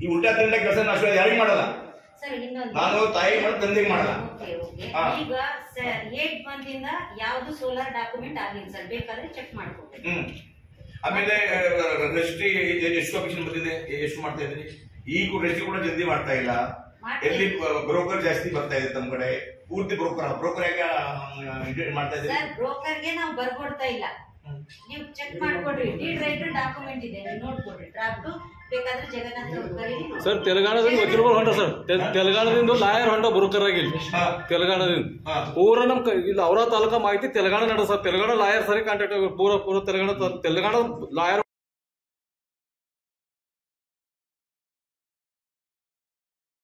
ಈ ಉಲ್ಟಾ ತಿಂಡ ಕೆಲಸ ನಾಶ ಯಾರಿಗೆ ಮಾಡಲ್ಲ. ನಾನು ತಾಯಿ ಮಾಡಿ ತಂದೆಗೆ ಮಾಡಲ್ಲ. ಈಗ ಸರ್ ಏಟ್ ಮಂತ್ ಇಂದ ಯಾವ್ದು ಸೋಲಾರ್ ಡಾಕ್ಯುಮೆಂಟ್ ಆಗಿಲ್ಲ ಸರ್ ಬೇಕಾದ್ರೆ ಚೆಕ್ ಮಾಡ್ಕೊಡಿ ಹ್ಮ್. ಆಮೇಲೆ ರಜಿಸ್ಟ್ರಿ ಎಷ್ಟು ಕಮಿಷನ್ ಬಂದಿದೆ ಎಷ್ಟು ಮಾಡ್ತಾ ಇದ್ರಿ ಈಗ ರಜಿಸ್ಟ್ರಿ ಕೂಡ ಜಲ್ದಿ ಮಾಡ್ತಾ ಇಲ್ಲ. ಎಲ್ಲಿ ಬ್ರೋಕರ್ ಜಾಸ್ತಿ ಬರ್ತಾ ಇದೆ ತಮ್ಮ ಕಡೆ. ಪೂರ್ತಿ ಬ್ರೋಕರ್ ಬ್ರೋಕರ್ ಯಾಕೆ ಮಾಡ್ತಾ ಇದ್ದೀನಿ ಬ್ರೋಕರ್ಗೆ ನಾವು ಬರ್ಕೊಡ್ತಾ ಇಲ್ಲ. ನೀವು ಚೆಕ್ ಮಾಡ್ಕೊಡ್ರಿ. ಡೀಡ್ ರೈಟರ್ ಡಾಕ್ಯುಮೆಂಟ್ ಇದೆ ನೀವು ನೋಡ್ಕೊಡ್ರಿ. ಡ್ರಾಫ್ಟ್ ಬೇಕಾದ್ರೆ ಜಗನ್ನಾಥ್ ಅವ್ರು ಕರೀರಿ. ಸರ್ ತೆಲಂಗಾಣದಿಂದ ವಕೀಲರು ಹೊಂಟ ಸರ್. ತೆಲ್- ತೆಲಂಗಾಣದಿಂದ ಲಾಯರ್ ಹೊಂಟ ಬ್ರೋಕರ್ ಆಗಿಲ್ಲ ಹಾ. ತೆಲಂಗಾಣದಿಂದ. ಹಾ. ಪೂರ ನಮ್ ಇಲ್ಲ ಇಲ್ಲಿ ಅವರ ತಾಲೂಕಾ ಮಾಹಿತಿ ತೆಲಂಗಾಣ ನಡ ಸರ್. ತೆಲಂಗಾಣ ಲಾಯರ್ ಸರಿ ಕಾಂಟ್ಯಾಕ್ಟ್ ಪೂರ ಪೂರ ತೆಲಂಗಾಣ ತೆಲಂಗಾಣ ಲಾಯರ್